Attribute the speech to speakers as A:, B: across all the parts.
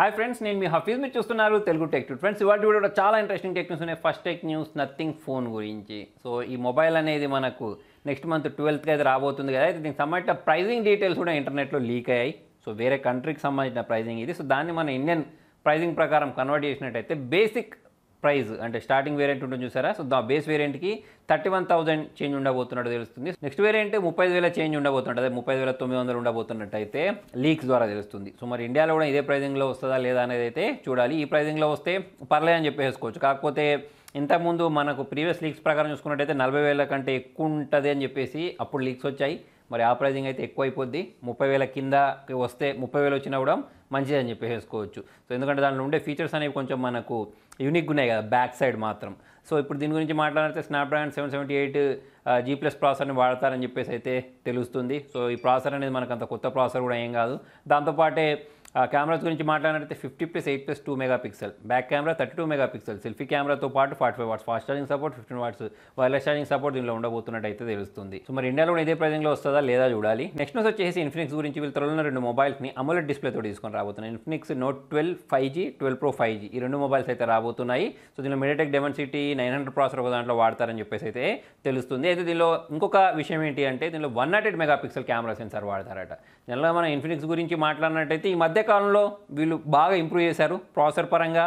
A: Hi friends నేను మీ హఫీజ్. మీరు చూస్తున్నారు తెలుగు టెక్ టూ ఫ్రెండ్స్ ఇవాటి కూడా చాలా ఇంట్రెస్టింగ్ టెక్ న్యూస్ ఉన్నాయి. First tech news Nothing Phone గురించి. సో ఈ మొబైల్ అనేది మనకు నెక్స్ట్ మంత్ ట్వెల్త్కి అయితే రాబోతుంది కదా. అయితే దీనికి సంబంధించిన ప్రైజింగ్ డీటెయిల్స్ కూడా ఇంటర్నెట్లో లీక్ అయ్యాయి. సో వేరే కంట్రీకి సంబంధించిన ప్రైజింగ్ ఇది. సో దాన్ని మన ఇండియన్ ప్రైజింగ్ ప్రకారం కన్వర్ట్ చేసినట్టయితే బేసిక్ ప్రైస్ అంటే స్టార్టింగ్ వేరియంట్ ఉంటుంది చూసారా? సో దా బేస్ వేరియంట్కి థర్టీ వన్ థౌసండ్ చేంజ్ ఉండబోతున్నట్టు తెలుస్తుంది. నెక్స్ట్ వేరియంట్ ముప్పై వేల చేంజ్ ఉండబోతున్నట్టు అదే ముప్పై వేల తొమ్మిది వందలు ఉండబోతున్నట్టు అయితే లీక్స్ ద్వారా తెలుస్తుంది. సో మరి ఇండియాలో కూడా ఇదే ప్రైజింగ్లో వస్తుందా లేదా అనేది అయితే చూడాలి. ఈ ప్రైజింగ్లో వస్తే పర్లేదు అని చెప్పేసుకోవచ్చు. కాకపోతే ఇంతకుముందు మనకు ప్రీవియస్ లీక్స్ ప్రకారం చూసుకున్నట్టయితే నలభై వేల కంటే ఎక్కువ ఉంటుంది అని చెప్పేసి అప్పుడు లీక్స్ వచ్చాయి. మరి ఆ ప్రైజింగ్ అయితే ఎక్కువ అయిపోద్ది ముప్పై వేల కిందకి వస్తే ముప్పై వేలు వచ్చినా కూడా మంచిది అని చెప్పేసుకోవచ్చు సో ఎందుకంటే దాంట్లో ఉండే ఫీచర్స్ అనేవి కొంచెం మనకు యూనిక్గా ఉన్నాయి కదా బ్యాక్ సైడ్ మాత్రం. సో ఇప్పుడు దీని గురించి మాట్లాడితే Snapdragon seven seventy eight G plus ప్రాసెసర్ని వాడతారని చెప్పేసి అయితే తెలుస్తుంది. సో ఈ ప్రాసెసర్ అనేది మనకు అంత కొత్త ప్రాసెసర్ కూడా ఏం కాదు. దాంతోపాటే కెమెరాస్ గురించి మాట్లాడినట్టే fifty plus eight plus two megapixel back camera thirty two megapixel selfie కెమెరాతో పాటు forty five watts. Fast charging support fifteen watts. Wireless charging support దీనిలో ఉండబోతున్నట్టు అయితే తెలుస్తుంది. సో మరి ఇండియాలో కూడా ఇదే ప్రైజింగ్లో వస్తుందా లేదా చూడాలి. నెక్స్ట్ న్యూస్ వచ్చేసి ఇన్ఫినిక్స్ గురించి వీళ్ళు త్వరలో రెండు మొబైల్స్ని అమోలెడ్ డిస్ప్లేతో తీసుకొని రాబోతున్నాయి Infinix Note twelve five G twelve pro five G ఈ రెండు మొబైల్స్ అయితే రాబోతున్నాయి. సో దీనిలో MediaTek Dimensity nine hundred processor ఒక దాంట్లో వాడతారని చెప్పేసి అయితే తెలుస్తుంది. అయితే దీనిలో ఇంకొక విషయం ఏంటి అంటే దీనిలో one nought eight megapixel camera sensor వాడతారట. జనరల్గా మనం ఇన్ఫినిక్స్ గురించి మాట్లాడినట్టయితే ఈ మధ్య మధ్యకాలంలో వీళ్ళు బాగా ఇంప్రూవ్ చేశారు. ప్రాసెసర్ పరంగా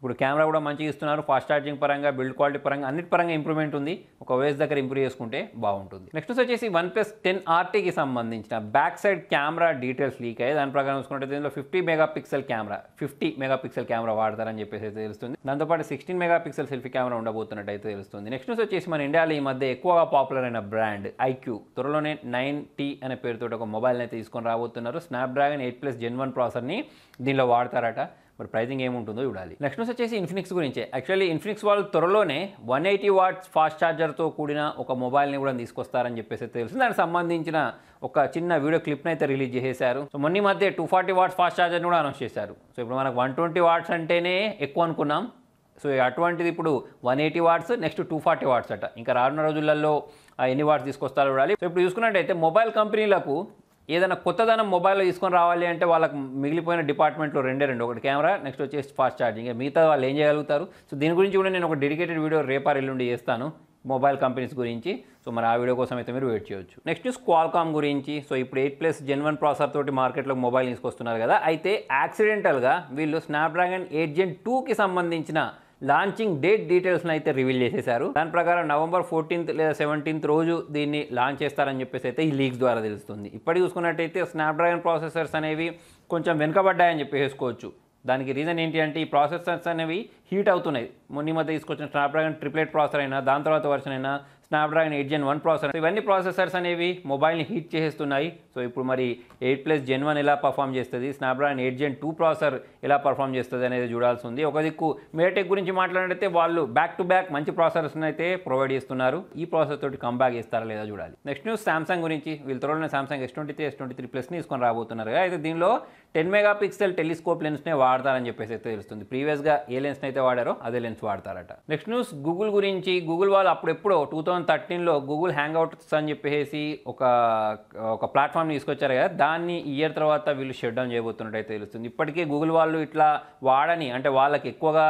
A: ఇప్పుడు కెమెరా కూడా మంచిగా ఇస్తున్నారు. ఫాస్ట్ ఛార్జింగ్ పరంగా బిల్డ్ క్వాలిటీ పరంగా అన్నిటి పరంగా ఇంప్రూవ్మెంట్ ఉంది. ఒక వేస్ దగ్గర ఇంప్రూవ్ చేసుకుంటే బాగుంటుంది. నెక్స్ట్ వచ్చేసి వన్ ప్లస్ టెన్ ఆర్టీకి సంబంధించిన back side camera details leak అయ్యాయి. దాని ప్రకారం చూసుకుంటే దీనిలో fifty megapixel camera fifty megapixel camera వాడతారని చెప్పేసి అయితే తెలుస్తుంది. దాంతోపాటు సిక్స్టీన్ మెగాపిక్సెల్ సెల్ఫీ కెమెరా ఉండబోతున్నట్టు అయితే తెలుస్తుంది. నెక్స్ట్ వచ్చేసి మన ఇండియాలో ఈ మధ్య ఎక్కువగా పాపులర్ అయిన బ్రాండ్ ఐక్యూ త్వరలోనే నైన్ టీ అనే పేరుతో ఒక మొబైల్ని అయితే తీసుకొని రాబోతున్నారు. Snapdragon eight plus gen one ప్రాసెసర్ని దీనిలో వాడతారట. మరి ప్రైజింగ్ ఏముంటుందో చూడాలి. నెక్స్ట్ న్యూస్ వచ్చేసి ఇన్ఫినిక్స్ గురించి. యాక్చువల్లీ ఇన్ఫినిక్స్ వాళ్ళు త్వరలోనే వన్ ఎయిటీ వాట్స్ ఫాస్ట్ ఛార్జర్తో కూడిన ఒక మొబైల్ని కూడా తీసుకొస్తారని చెప్పేసి తెలుసు దానికి సంబంధించిన ఒక చిన్న వీడియో క్లిప్ని అయితే రిలీజ్ చేశారు సో మొన్న మధ్య టూ ఫార్టీ వాట్స్ ఫాస్ట్ ఛార్జర్ని కూడా అనౌన్స్ చేశారు. సో ఇప్పుడు మనకు వన్ ట్వంటీ వాట్స్ అంటేనే ఎక్కువ అనుకున్నాం. సో అటువంటిది ఇప్పుడు one eighty watts next two forty watts అట. ఇంకా రానున్న రోజులలో ఎన్ని వాట్స్ తీసుకొస్తారో చూడాలి. సో ఇప్పుడు చూసుకున్నట్టయితే మొబైల్ కంపెనీలకు ఏదైనా కొత్తదనం మొబైల్లో తీసుకొని రావాలి అంటే వాళ్ళకి మిగిలిపోయిన డిపార్ట్మెంట్లో రెండే రెండు. ఒకటి కెమెరా నెక్స్ట్ వచ్చేసి ఫాస్ట్ ఛార్జింగ్. మిగతా వాళ్ళు ఏం చేయగలుగుతారు? సో దీని గురించి కూడా నేను ఒక డెడికేటెడ్ వీడియో రేపార్ ఎల్లుండి చేస్తాను మొబైల్ కంపెనీస్ గురించి. సో మరి ఆ వీడియో కోసం అయితే మీరు వెయిట్ చేయొచ్చు. నెక్స్ట్ న్యూస్ క్వాల్కామ్ గురించి. సో ఇప్పుడు eight plus gen one processor తోటి మార్కెట్లో మొబైల్ తీసుకొస్తున్నారు కదా. అయితే యాక్సిడెంటల్గా వీళ్ళు స్నాప్డ్రాగన్ ఎయిట్ జెన్ టూకి సంబంధించిన లాంచింగ్ డేట్ డీటెయిల్స్ని అయితే రివీల్ చేసేశారు. దాని ప్రకారం నవంబర్ ఫోర్టీన్త్ లేదా సెవెంటీన్త్ రోజు దీన్ని లాంచ్ చేస్తారని చెప్పేసి అయితే ఈ లీక్స్ ద్వారా తెలుస్తుంది. ఇప్పటికి చూసుకున్నట్టయితే స్నాప్డ్రాగన్ ప్రాసెసర్స్ అనేవి కొంచెం వెనుకబడ్డాయని చెప్పేసుకోవచ్చు దానికి రీజన్ ఏంటి అంటే ఈ ప్రాసెసర్స్ అనేవి హీట్ అవుతున్నాయి. మొన్న మధ్య తీసుకొచ్చిన స్నాప్డ్రాగన్ ట్రిప్లెట్ ప్రాసెసర్ అయినా దాని తర్వాత వర్షన్ అయినా Snapdragon eight gen one processor. ఇవన్నీ ప్రాసెసర్స్ అనేవి మొబైల్ని హీట్ చేసేస్తున్నాయి. సో ఇప్పుడు మరి ఎయిట్ ప్లస్ జెన్ వన్ ఎలా పర్ఫామ్ చేస్తుంది Snapdragon eight gen two processor ఎలా పర్ఫామ్ చేస్తుంది అనేది చూడాల్సి ఉంది. ఒక దిక్కు మేటెక్ గురించి మాట్లాడితే వాళ్ళు బ్యాక్ టు బ్యాక్ మంచి ప్రాసెసర్స్ని అయితే ప్రొవైడ్ చేస్తున్నారు. ఈ ప్రాసెసర్ తోటి కంబ్యాక్ ఇస్తారా లేదా చూడాలి. నెక్స్ట్ న్యూస్ సామ్సంగ్ గురించి. వీళ్ళు త్వరలో Samsung S twenty three S twenty three ప్లస్ని తీసుకొని రాబోతున్నారు. అయితే దీనిలో టెన్ మెగా పిక్సెల్ టెలిస్కోప్ లెన్స్నే వాడతారని చెప్పేసి అయితే తెలుస్తుంది. ప్రీవియస్గా ఏ లెన్స్ని అయితే వాడారో అదే లెన్స్ వాడతారట. నెక్స్ట్ న్యూస్ గూగుల్ గురించి. గూగుల్ వాళ్ళు అప్పుడెప్పుడో టూ థౌసండ్ థర్టీన్లో గూగుల్ హ్యాంగ్ అవుట్స్ అని చెప్పేసి ఒక ఒక ప్లాట్ఫామ్ తీసుకొచ్చారు కదా. దాన్ని ఇయర్ తర్వాత వీళ్ళు షట్ డౌన్ చేయబోతున్నట్టయితే తెలుస్తుంది. ఇప్పటికే గూగుల్ వాళ్ళు ఇట్లా వాడని అంటే వాళ్ళకి ఎక్కువగా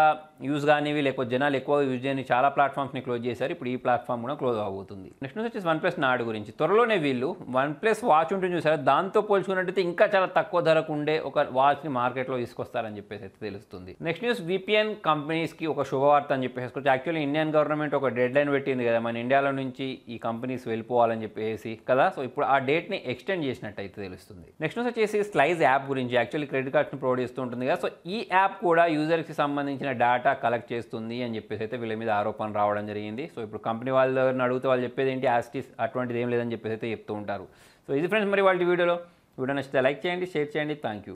A: యూజ్ కానివి లేకపోతే జనాలు ఎక్కువగా యూజ్ చేయని చాలా ప్లాట్ఫామ్స్ని క్లోజ్ చేశారు. ఇప్పుడు ఈ ప్లాట్ఫామ్ కూడా క్లోజ్ అవబోతుంది. నెక్స్ట్ న్యూస్ వచ్చేసి వన్ ప్లస్ నాడు గురించి. త్వరలోనే వీళ్ళు వన్ ప్లస్ వాచ్ ఉంటుంది చూసారు? దాంతో పోల్చుకున్నట్టయితే ఇంకా చాలా తక్కువ ధరకు ఉండే ఒక వాచ్ని మార్కెట్లో తీసుకొస్తారని చెప్పేసి అయితే తెలుస్తుంది. నెక్స్ట్ న్యూస్ విపిఎన్ కంపెనీస్కి ఒక శుభవార్త అని చెప్పేసి యాక్చువల్లీ ఇండియన్ గవర్నమెంట్ ఒక డెడ్ లైన్ పెట్టింది కదా మన ఇండియాలో నుంచి ఈ కంపెనీస్ వెళ్ళిపోవాలని చెప్పేసి కదా. సో ఇప్పుడు ఆ డేట్ని ఎక్స్టెండ్ చేసినట్టు అయితే తెలుస్తుంది. నెక్స్ట్ వచ్చేసి స్లైజ్ యాప్ గురించి యాక్చువల్లీ క్రెడిట్ కార్డ్స్ని ప్రొవైడ్ చేస్తూ ఉంటుంది కదా. సో ఈ యాప్ కూడా యూజర్కి సంబంధించిన డేటా కలెక్ట్ చేస్తుంది అని చెప్పేసి అయితే వీళ్ళ మీద ఆరోపణ రావడం జరిగింది. సో ఇప్పుడు కంపెనీ వాళ్ళ దగ్గర అడిగితే వాళ్ళు చెప్పేది ఏంటి? యాస్టిస్ అటువంటిది ఏం లేదని చెప్పేసి అయితే చెప్తూ ఉంటారు. సో ఇది ఫ్రెండ్స్ మరి వాళ్ళ వీడియోలో. వీడియో నచ్చితే లైక్ చేయండి షేర్ చేయండి. Thank you